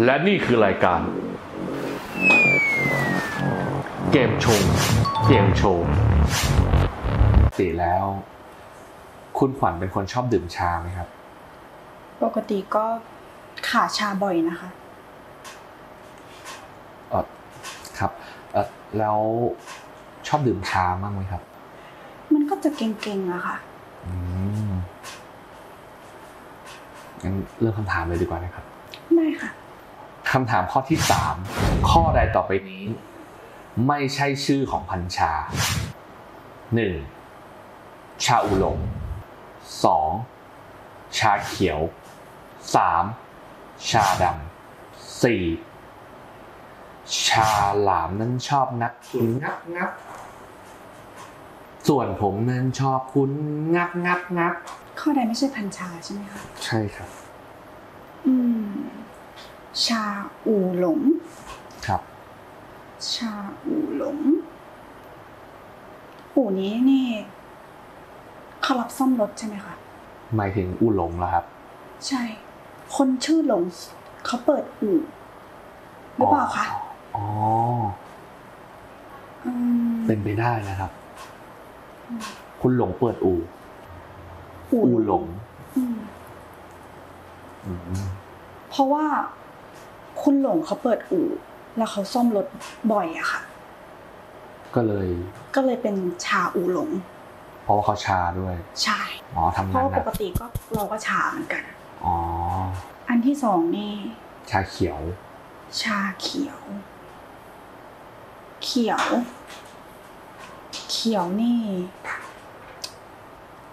และนี่คือรายการ เกมชงเกมโชว์ปกติแล้ว คุณขวัญเป็นคนชอบดื่มชาไหมครับ ปกติก็ขาชาบ่อยนะคะเออครับเออแล้วชอบดื่มชามากไหมครับ มันก็จะเก่งๆอะค่ะอืมงั้นเริ่มคำถามเลยดีกว่านะครับ ได้ค่ะ คำถามข้อที่สามข้อใดต่อไปนี้ ไม่ใช่ชื่อของพันชาหนึ่งชาอูหลงสองชาเขียวสามชาดำสี่ชาหลามนั้นชอบนักคุณงับงับส่วนผมนั้นชอบคุณงับงับงับข้อใดไม่ใช่พันชาใช่ไหมคะ ใช่ครับ อืม ชาอูหลง ครับ ชาอูหลง อู่นี้นี่เขารับซ่อมรถใช่ไหมคะ หมายถึงอูหลงเหรอครับ ใช่ คนชื่อหลงเขาเปิดอู่หรือเปล่าคะอ๋ออืมเป็นไปได้นะครับ คุณหลงเปิดอู่อู่อูหลงอืมอืมเพราะว่า คุณหลงเขาเปิดอู่แล้วเขาซ่อมรถบ่อยอะค่ะ ก็เลย ก็เลยเป็นชาอูหลง เพราะว่าเขาชาด้วย ใช่อ๋อทำเพงาราะนว่าหปนักกติก็เราก็ชาเหมือนกัน อ๋ออันที่สองนี่ ชาเขียว ชาเขียว เขียว เขียวนี่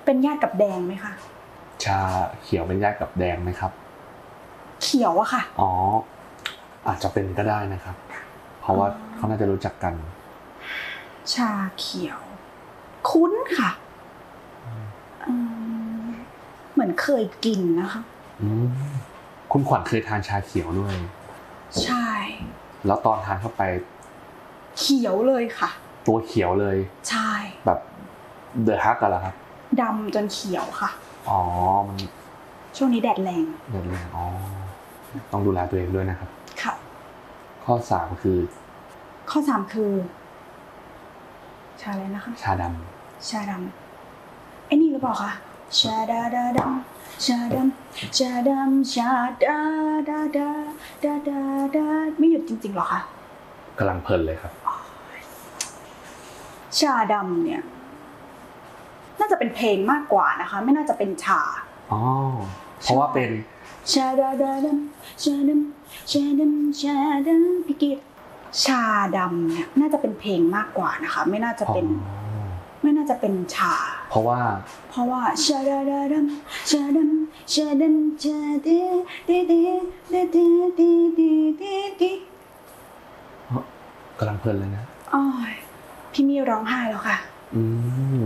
เป็นญาติกับแดงไหมคะ ชาเขียวเป็นญาติกับแดงไหมครับ เขียวอะค่ะ อ๋อ อาจจะเป็นก็ได้นะครับ เพราะว่าอ๋อเขาน่าจะรู้จักกัน ชาเขียว คุ้นค่ะอืมเหมือนเคยกินนะคะอืมคุณขวัญเคยทานชาเขียวด้วย ใช่ แล้วตอนทานเข้าไป เขียวเลยค่ะ ตัวเขียวเลย ใช่ แบบเดอะฮักกันเหรอครับดำจนเขียวค่ะ อ๋อ มัน ช่วงนี้แดดแรงเดือดแรง อ๋อ ต้องดูแลตัวเองด้วยนะครับค่ะ ข้อสามคือ ข้อสามคือ ชาอะไรนะคะ ชาดชาดำไอ้นี่หรือเปล่าคะชาดาดาดำชาดำชาดำชาดาดาดาดาดาดาไม่หยุดจริงๆหรอคะำกำลังเพลินเลยครับ ชาดำเนี่ย น่าจะเป็นเพลงมากกว่านะคะ ไม่น่าจะเป็นชาอ๋อเพราะว่าเป็น ชาดาดาดำชาดำชาดำชาดำพี่กิตชาดำเนี่ยน่าจะเป็นเพลงมากกว่านะคะ ไม่น่าจะเป็นอ๋อไม่น่าจะเป็นชา เพราะว่า เพราะว่าชาดาดาดัมชาดัมชาดัมชาเดเดเดเดเดเดเดเดเดกำลังเพลินเลยนะอ้อยพี่มีร้องไห้แล้วค่ะ อืม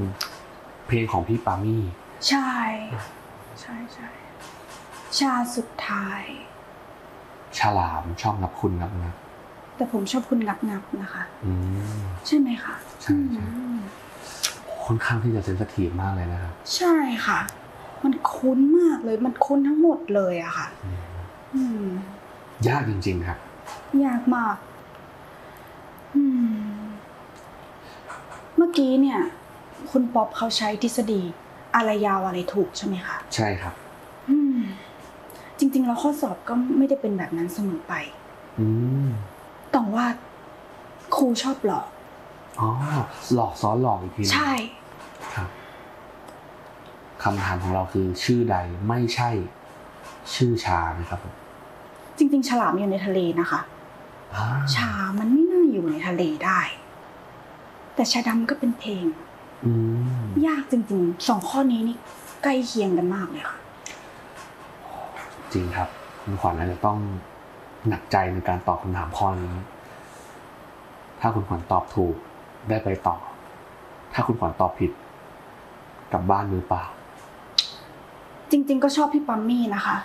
เพลงของพี่ปามี่ ใช่ ใช่ใช่ ชาสุดท้าย ฉลามชอบนับคุณนับนะแต่ผมชอบคุณงับงับนะคะ อืม ใช่ไหมคะใช่ใช่ อืมค่อนข้างที่จะ sensitive มากเลยนะครับใช่ค่ะ มันคุ้นมากเลย มันคุ้นทั้งหมดเลยอะค่ะ อืมอืม ยากจริง ๆ ครับ ยากมากอืมเมื่อกี้เนี่ย คุณป๊อปเขาใช้ทฤษฎีอะไรยาวอะไรถูกใช่ไหมคะ ใช่ครับอืม จริง ๆ แล้วข้อสอบก็ไม่ได้เป็นแบบนั้นเสมอไปอืมแต่ว่าครูชอบหลอกอ๋อหลอกซ้อนหลอกอีกทีหนึ่งใช่ครับคำถามของเราคือชื่อใดไม่ใช่ ชื่อชานะครับผมจริง ๆ ฉลามอยู่ในทะเลนะคะอ่าชามันไม่น่าอยู่ในทะเลได้ แต่ชาดำก็เป็นเพลงอืมยากจริงๆสองข้อนี้นี่ใกล้เคียงกันมากเลยค่ะ จริงครับ คุณขวัญอาจจะต้องหนักใจในการตอบคำถามข้อนี้ ถ้าคุณขวัญตอบถูกได้ไปต่อ ถ้าคุณขวัญตอบผิดกลับบ้านมือเปล่า จริง ๆ ก็ชอบพี่ปัมมี่นะคะ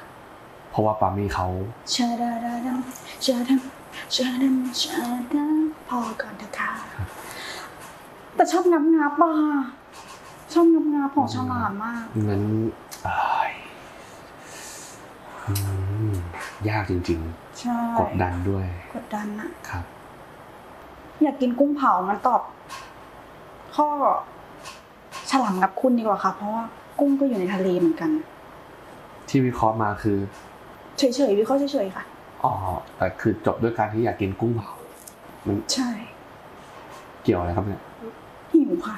เพราะว่าปามี่เขาชาดาดาดัมชาดัมชาดัมชาดัมพอก่อนเถอะค่ะ แต่ชอบงับงับอะชอบงับงับของฉลามมากงั้นอ้ายอืม ยากจริงใช่ๆกดดันด้วย กดดันอะครับ อยากกินกุ้งเผามันตอบ ข้อฉลามกับคุณดีกว่าค่ะ เพราะว่ากุ้งก็อยู่ในทะเลเหมือนกัน ที่วิเคราะห์มาคือ เฉยๆวิเคราะห์เฉยๆค่ะอ๋อแต่คือจบด้วยการที่อยากกินกุ้งเผามันใช่ เกี่ยวอะไรครับเนี่ยหิวค่ะ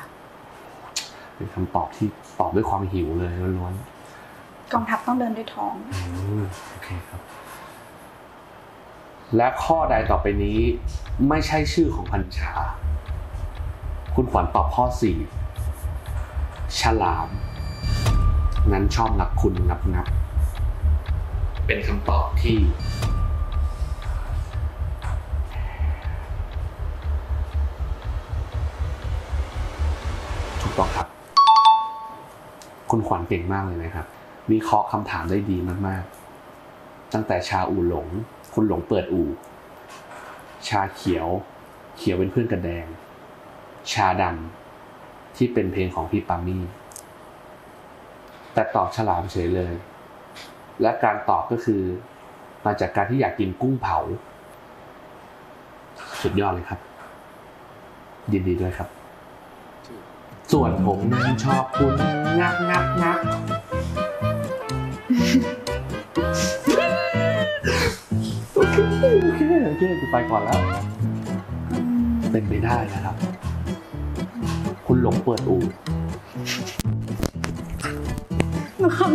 เป็นคำตอบที่ตอบด้วยความหิวเลยล้วน กองทัพต้องเดินด้วยท้อง อืมโอเคครับ และข้อใดต่อไปนี้ไม่ใช่ชื่อของพันชา คุณขวัญตอบข้อสี่ฉลาม นั้นชอบนับคุณนับนับ เป็นคำตอบที่ ถูกต้องครับ คุณขวัญเก่งมากเลยนะครับ วิเคราะห์คำถามได้ดีมากๆ ตั้งแต่ชาอูหลง คุณหลงเปิดอู่ ชาเขียว เขียวเป็นเพื่อนกันแดง ชาดำที่เป็นเพลงของพี่ปามี่ แต่ตอบฉลามเฉยเลย และการตอบก็คือมาจากการที่อยากกินกุ้งเผา สุดยอดเลยครับ ยินดีด้วยครับ ส่วนผมนั้นชอบคุณงับงับงับ เคโอเคกูไปก่อนแล้ว เป็นไปได้นะครับ คุณหลงเปิดอู่ นะครับ